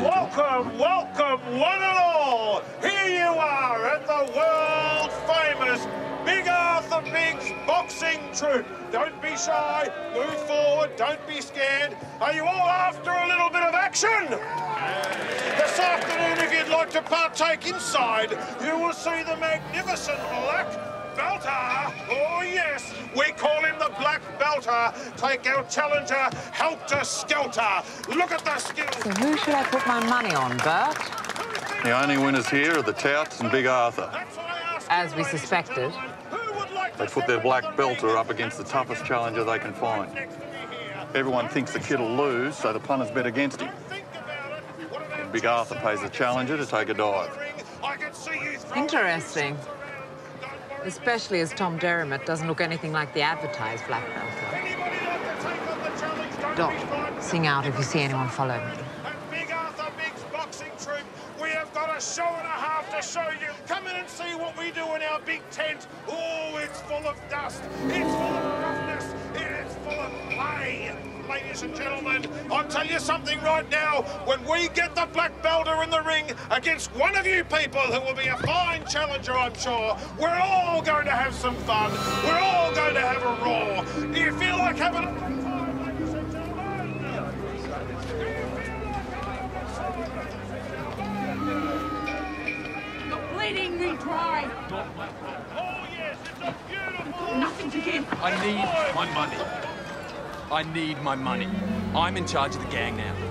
Welcome, welcome, one and all. Here you are at the world famous Big Arthur Biggs boxing troupe. Don't be shy, move forward, don't be scared. Are you all after a little bit of action? This afternoon, if you'd like to partake inside, you will see the magnificent Black Belter. Oh, yes, we call him the Black Belter. Take our challenger, Helter Skelter. Look at the skills. So who should I put my money on, Bert? The only winners here are the Touts and Big Arthur. That's what I ask As we suspected. gentlemen. Who would They put their black belter up against the toughest challenger they can find. Next to me here. Everyone thinks the kid will lose, so the punters bet against him. Think about it. What an Big Arthur pays the challenger to take a dive. I can see you throwing Interesting. Especially as Tom Derrimott doesn't look anything like the advertised black? Don't Dot, sing out if you see anyone follow me. Big Arthur Biggs boxing troupe, we have got a show and a half to show you. Come in and see what we do in our big tent. Oh, it's full of dust. It's full of roughness. Ladies and gentlemen, I'll tell you something right now. When we get the black belter in the ring against one of you people who will be a fine challenger, I'm sure, we're all going to have some fun. We're all going to have a roar. Do you feel like having a good time, ladies and gentlemen? bleeding me dry. Oh, yes, it's a beautiful... Nothing to give. I need my money. I need my money. I'm in charge of the gang now.